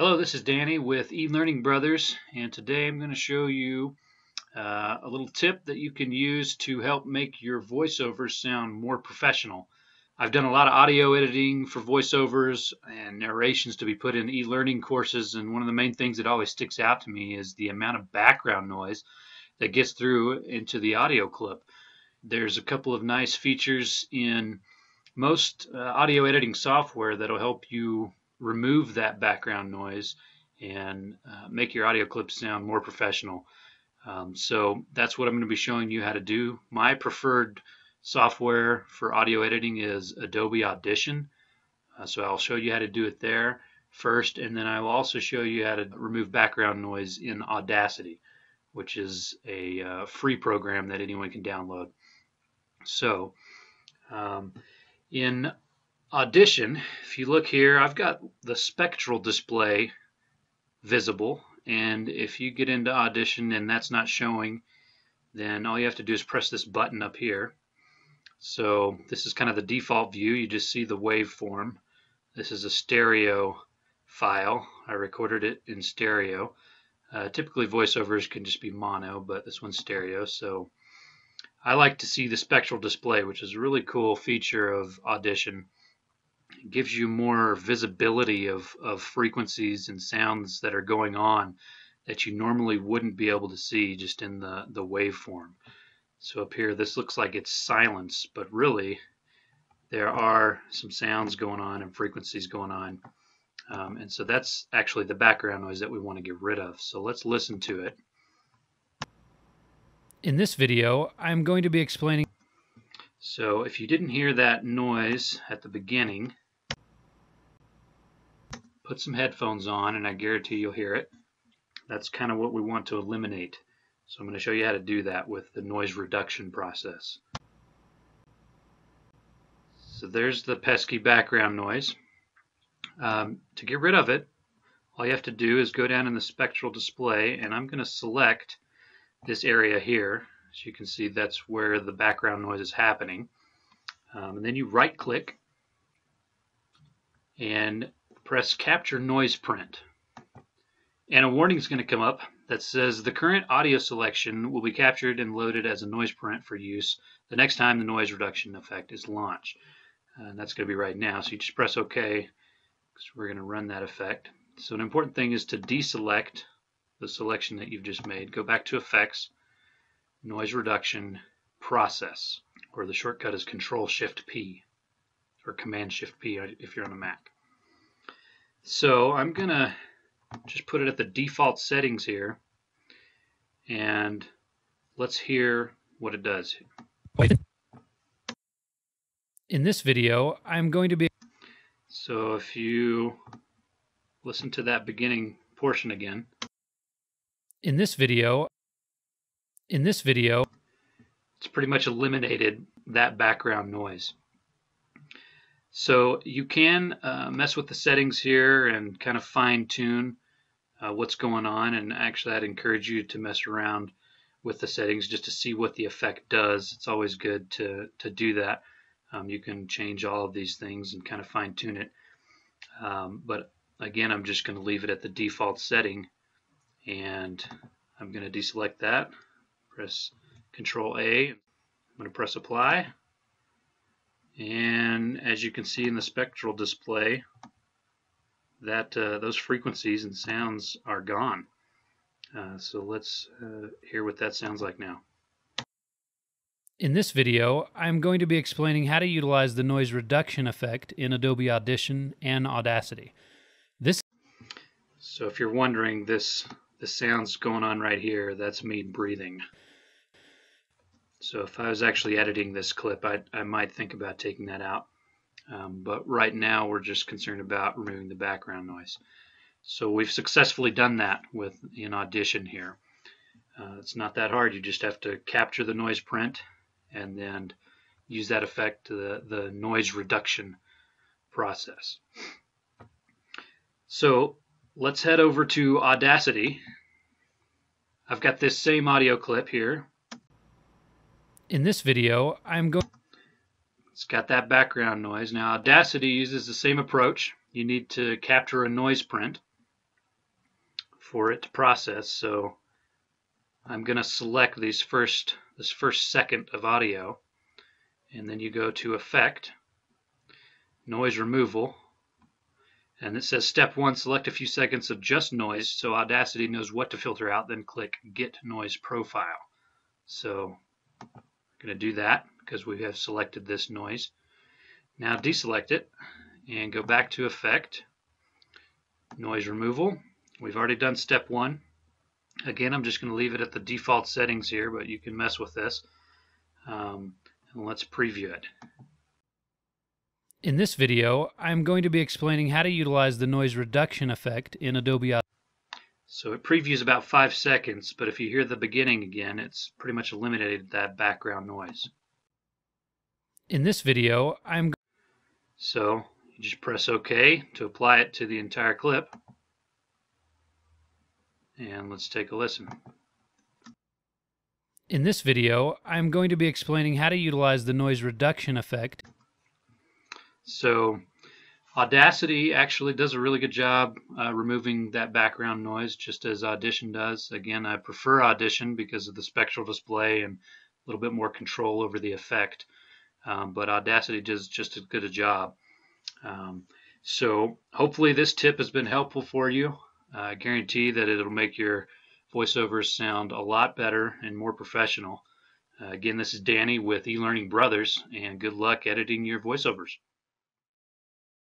Hello, this is Danny with eLearning Brothers, and today I'm going to show you uh, a little tip that you can use to help make your voiceovers sound more professional. I've done a lot of audio editing for voiceovers and narrations to be put in e-learning courses, and one of the main things that always sticks out to me is the amount of background noise that gets through into the audio clip. There's a couple of nice features in most uh, audio editing software that'll help you remove that background noise and uh, make your audio clips sound more professional. Um, so that's what I'm going to be showing you how to do. My preferred software for audio editing is Adobe Audition. Uh, so I'll show you how to do it there first, and then I will also show you how to remove background noise in Audacity, which is a uh, free program that anyone can download. So um, in Audition, if you look here, I've got the spectral display visible. And if you get into Audition and that's not showing, then all you have to do is press this button up here. So this is kind of the default view. You just see the waveform. This is a stereo file. I recorded it in stereo. Uh, typically voiceovers can just be mono, but this one's stereo. So I like to see the spectral display, which is a really cool feature of Audition gives you more visibility of, of frequencies and sounds that are going on that you normally wouldn't be able to see just in the, the waveform. So up here, this looks like it's silence, but really there are some sounds going on and frequencies going on. Um, and so that's actually the background noise that we want to get rid of. So let's listen to it. In this video, I'm going to be explaining so if you didn't hear that noise at the beginning, put some headphones on and I guarantee you'll hear it. That's kind of what we want to eliminate. So I'm going to show you how to do that with the noise reduction process. So there's the pesky background noise. Um, to get rid of it, all you have to do is go down in the spectral display and I'm going to select this area here as you can see, that's where the background noise is happening. Um, and then you right click and press capture noise print. And a warning is going to come up that says the current audio selection will be captured and loaded as a noise print for use the next time the noise reduction effect is launched. And that's going to be right now. So you just press OK because we're going to run that effect. So an important thing is to deselect the selection that you've just made. Go back to effects noise reduction process, or the shortcut is Control Shift P, or Command Shift P if you're on a Mac. So I'm gonna just put it at the default settings here, and let's hear what it does. In this video, I'm going to be. So if you listen to that beginning portion again. In this video, in this video, it's pretty much eliminated that background noise. So you can uh, mess with the settings here and kind of fine tune uh, what's going on. And actually, I'd encourage you to mess around with the settings just to see what the effect does. It's always good to, to do that. Um, you can change all of these things and kind of fine tune it. Um, but again, I'm just going to leave it at the default setting and I'm going to deselect that press Control A. I'm going to press apply. And as you can see in the spectral display, that uh, those frequencies and sounds are gone. Uh, so let's uh, hear what that sounds like now. In this video, I'm going to be explaining how to utilize the noise reduction effect in Adobe Audition and Audacity. This So if you're wondering, this the sounds going on right here, that's me breathing. So if I was actually editing this clip, I, I might think about taking that out. Um, but right now we're just concerned about removing the background noise. So we've successfully done that with in Audition here. Uh, it's not that hard. You just have to capture the noise print and then use that effect to the, the noise reduction process. So let's head over to Audacity. I've got this same audio clip here in this video, I'm going It's got that background noise. Now Audacity uses the same approach. You need to capture a noise print. for it to process. So I'm going to select these first this first second of audio and then you go to effect noise removal and it says step one select a few seconds of just noise. So Audacity knows what to filter out then click get noise profile. So I'm going to do that because we have selected this noise. Now deselect it and go back to effect noise removal. We've already done step one. Again, I'm just going to leave it at the default settings here, but you can mess with this. Um, and let's preview it. In this video, I'm going to be explaining how to utilize the noise reduction effect in Adobe Audition. So it previews about five seconds, but if you hear the beginning again, it's pretty much eliminated that background noise. In this video, I'm So you just press OK to apply it to the entire clip and let's take a listen. In this video, I'm going to be explaining how to utilize the noise reduction effect. So Audacity actually does a really good job uh, removing that background noise just as Audition does. Again, I prefer Audition because of the spectral display and a little bit more control over the effect. Um, but Audacity does just as good a job. Um, so hopefully this tip has been helpful for you. I guarantee that it'll make your voiceovers sound a lot better and more professional. Uh, again, this is Danny with eLearning Brothers, and good luck editing your voiceovers.